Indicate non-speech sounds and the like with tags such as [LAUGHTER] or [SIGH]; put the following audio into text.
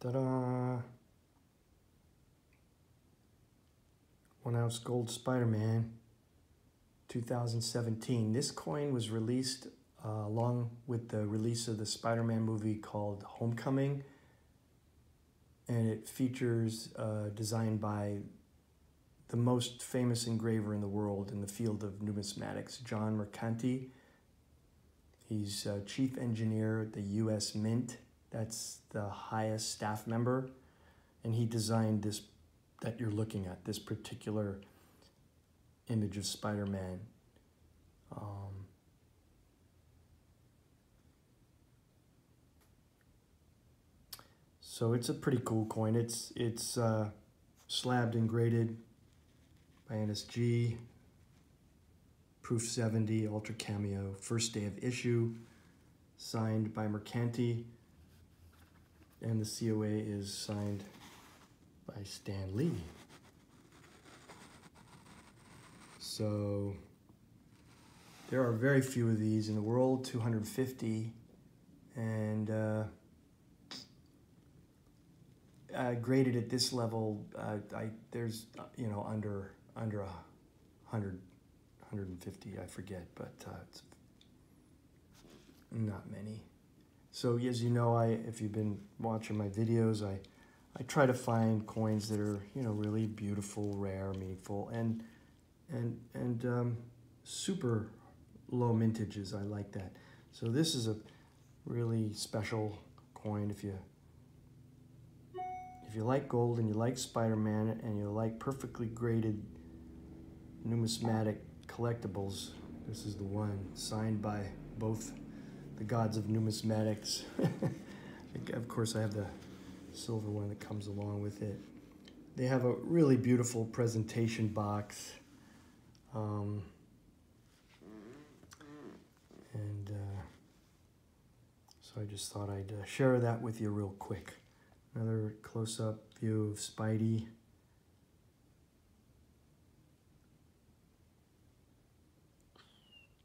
Ta-da! One ounce gold Spider-Man 2017. This coin was released uh, along with the release of the Spider-Man movie called Homecoming. And it features uh, designed by the most famous engraver in the world in the field of numismatics, John Mercanti. He's uh, chief engineer at the U.S. Mint. That's the highest staff member. And he designed this that you're looking at, this particular image of Spider-Man. Um, so it's a pretty cool coin. It's it's uh, slabbed and graded by NGC. Proof 70, Ultra Cameo, first day of issue, signed by Mercanti. And the COA is signed by Stan Lee. So there are very few of these in the world, 250. And uh, uh, graded at this level, uh, I, there's, uh, you know, under, under a 100, 150, I forget, but uh, it's not many. So as you know, I if you've been watching my videos, I I try to find coins that are you know really beautiful, rare, meaningful, and and and um, super low mintages. I like that. So this is a really special coin. If you if you like gold and you like Spider-Man and you like perfectly graded numismatic collectibles, this is the one signed by both the gods of numismatics. [LAUGHS] of course, I have the silver one that comes along with it. They have a really beautiful presentation box. Um, and uh, so I just thought I'd uh, share that with you real quick. Another close-up view of Spidey.